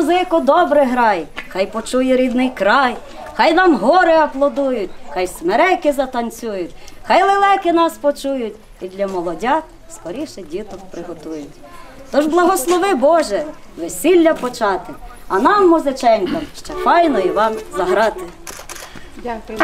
Музику, добре грай, хай почує рідний край, хай нам гори аплодують, хай смереки затанцюють, хай лелеки нас почують, і для молодят скоріше діток приготують. Тож благослови Боже, весілля почати, а нам, музиченькам, ще файно і вам заграти. Дякую.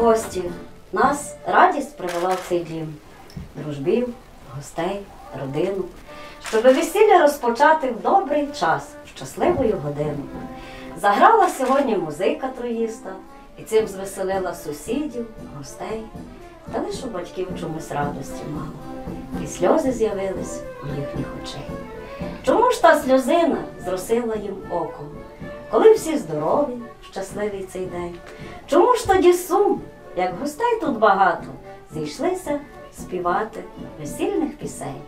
Гості, нас радість привела в цей дім. Дружбів, гостей, родину, щоб весілля розпочати в добрий час, в щасливою годину. Заграла сьогодні музика троїста, і цим звеселила сусідів, гостей, та лише у батьків чомусь радості мало. І сльози з'явились у їхніх очей. Чому ж та сльозина зросила їм око? Коли всі здорові, щасливий цей день. Чому ж тоді сум, як гостей тут багато, зійшлися співати весільних пісень?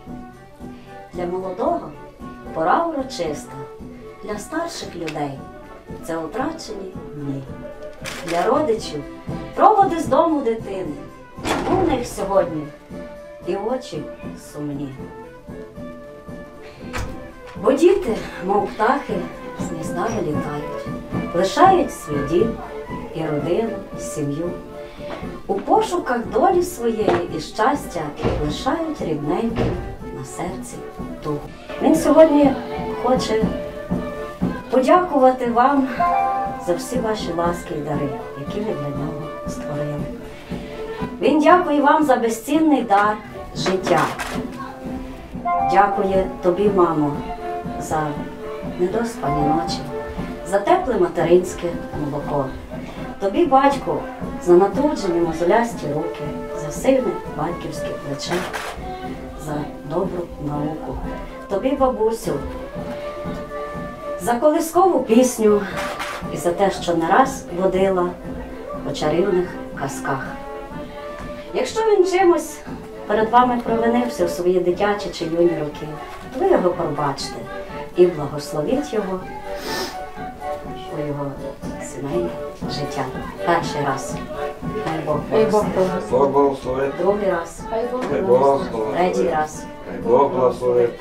Для молодого пора урочиста, для старших людей це утрачені дні. Для родичів проводи з дому дитини. В них сьогодні і очі сумні? Бо діти, мов птахи, з літають, лишають свій дім і родину, і сім'ю. У пошуках долі своєї і щастя лишають рідненьким на серці тугу. Він сьогодні хоче подякувати вам за всі ваші ласки і дари, які ви для нього створили. Він дякує вам за безцінний дар життя. Дякує тобі, мамо, за недоспані ночі, за тепле материнське молоко. Тобі, батько, за натруджені мозолясті руки, за сильне батьківське плече, за добру науку. Тобі, бабусю, за колискову пісню і за те, що не раз водила по чарівних казках. Якщо він чимось перед вами провинився в свої дитячі чи юні роки, ви його пробачте і благословіть його у його сімейне життя. Перший раз. Хай Бог благословить. Другий раз. Хай Бог благословить. Третій раз. Хай Бог благословить.